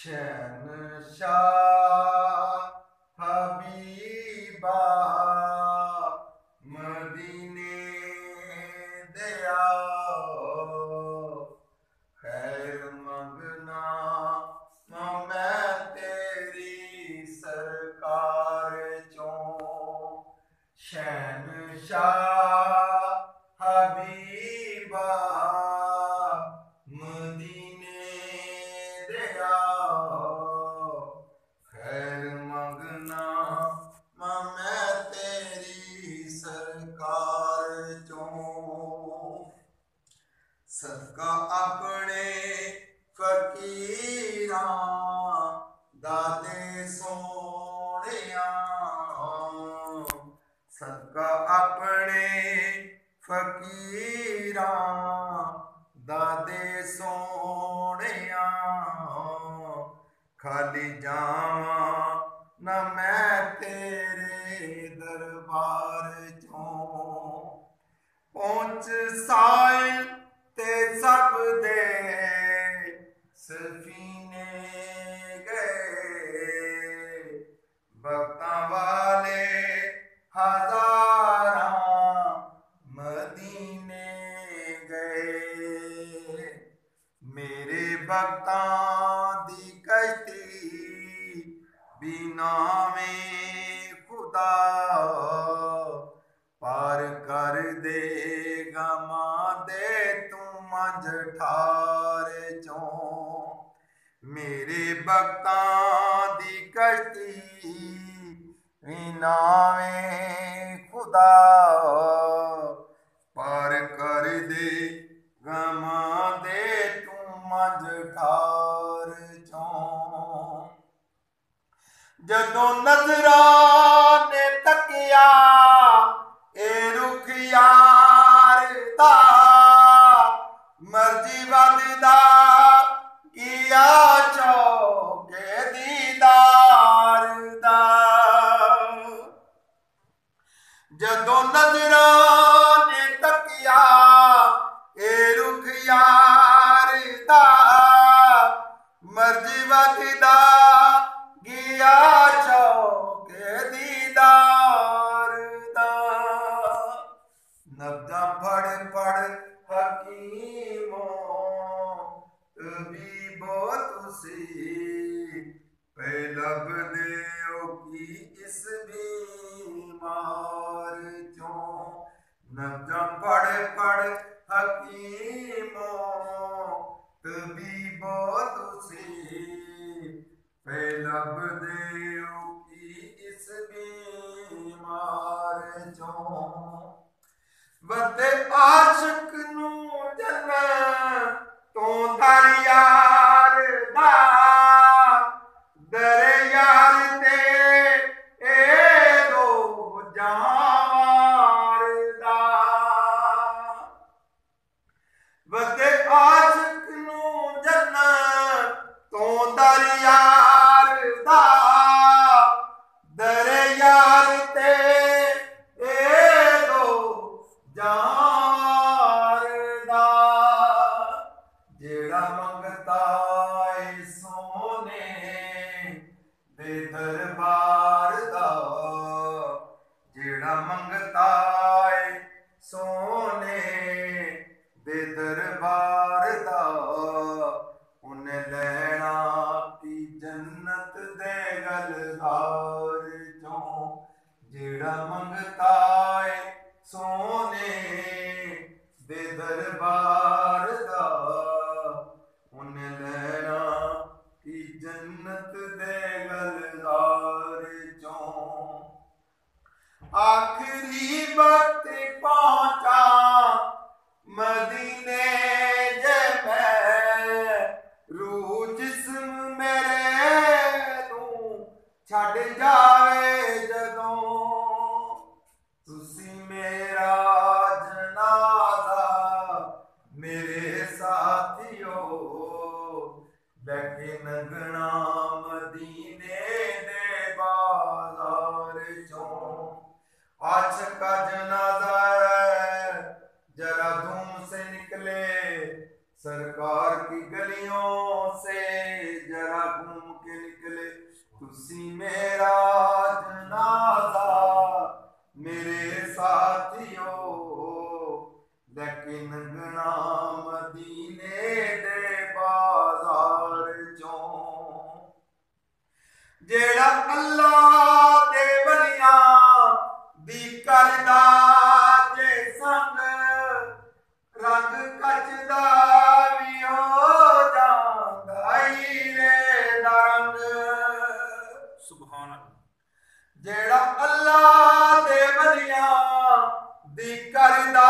天呢，下。ਸਦਕਾ ਆਪਣੇ ਫਕੀਰਾਂ ਦਾਦੇ ਸੋਹਣਿਆ ਸਦਕਾ ਆਪਣੇ ਫਕੀਰਾਂ ਦਾਦੇ ਸੋਹਣਿਆ ਖਾਲੀ ਜਾਵਾਂ ਨਾ ਮੈਂ ਤੇਰੇ ਦਰਬਾਰ ਚੋਂ। ਪਹੁੰਚ ਸਾਇ سب دے سفینے گئے۔ بکتاں والے ہزار مدینے گئے۔ میرے بکتاں دی کشتی بنا میں خدا ਤੂੰ ਠਾਰ ਚੋਂ ਮੇਰੇ ਭਗਤਾਂ ਦੀ ਕਸ਼ਤੀ ਵਿਨਾਵੇਂ ਖੁਦਾ। ਪਰ ਕਰ ਦੇ ਗਮਾਂ ਦੇ ਤੂੰ ਮੰਝ ਠਾਰ ਚੋਂ। ਜਦੋਂ ਨਜ਼ਰਾਂ ਮਰਜ਼ੀ ਵੱਲਦਾ ਗਿਆ ਚੋਕੇ ਦੀਦਾਰ ਦਾ। ਨਬਦਾ ਫੜ ਫੜ ਹਕੀਮੋ ਤਬੀਬੋ ਤੁਸੀਂ ਪੈ ਲੱਭਦੇ ਹੋ ਕੀ ਇਸ ਬੀਮਾਰ ਚੋਂ। ਨਬਦਾ ਫੜ ਫੜ ਹਕੀਮੋ ਤਬੀਬੋ ਤੁਸੀਂ ਪੈ ਲੱਭਦੇ ਹੋ ਕੀ ਇਸ ਬੀਮਾਰ ਚੋਂ? ਵਤੇ ਆਸ਼ਕ ਸੋਨੇ ਦੇ ਦਰਬਾਰ ਦਾ, ਉਹਨੇ ਲੈਣਾ ਕੀ ਜੰਨਤ ਦੇ ਗਲਦਾਰ ਚੋਂ? ਜਿਹੜਾ ਮੰਗਤਾ ਏ ਸੋਨੇ ਦੇ ਦਰਬਾਰ ਦਾ, ਉਹਨੇ ਲੈਣਾ ਕੀ ਜੰਨਤ ਦੇ ਗਲਦਾਰ ਚੋਂ? ਆਖਰੀ ਵਕਤ لگنا مدینے دے بازار آج کا جنازہ ہے، جرا دھوم سے نکلے۔ سرکار کی گلیوں سے جرا گھوم کے نکلے۔ کسی میرا جنازہ، میرے ساتھیوں لیکن گنا ਜਿਹੜਾ ਅੱਲਾ ਦੇ ਵਲੀਆਂ ਦੀ ਕਰਦਾ ਜੇ ਸੰਗ ਰੰਗ ਕੱਚਦਾ ਵੀ ਹੋ ਜਾਂਦਾ ਹੀਰੇ ਦਾ ਰੰਗ। ਸੁਭਾਨ ਜਿਹੜਾ ਅੱਲਾ ਦੇ ਵਲੀਆਂ ਦੀ ਕਰਦਾ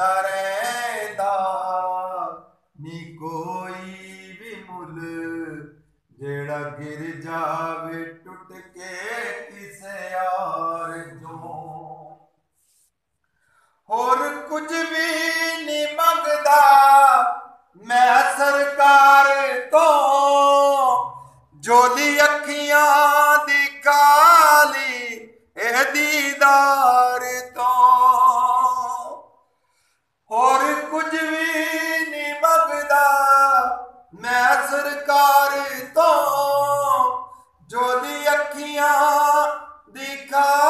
that aqui de cá.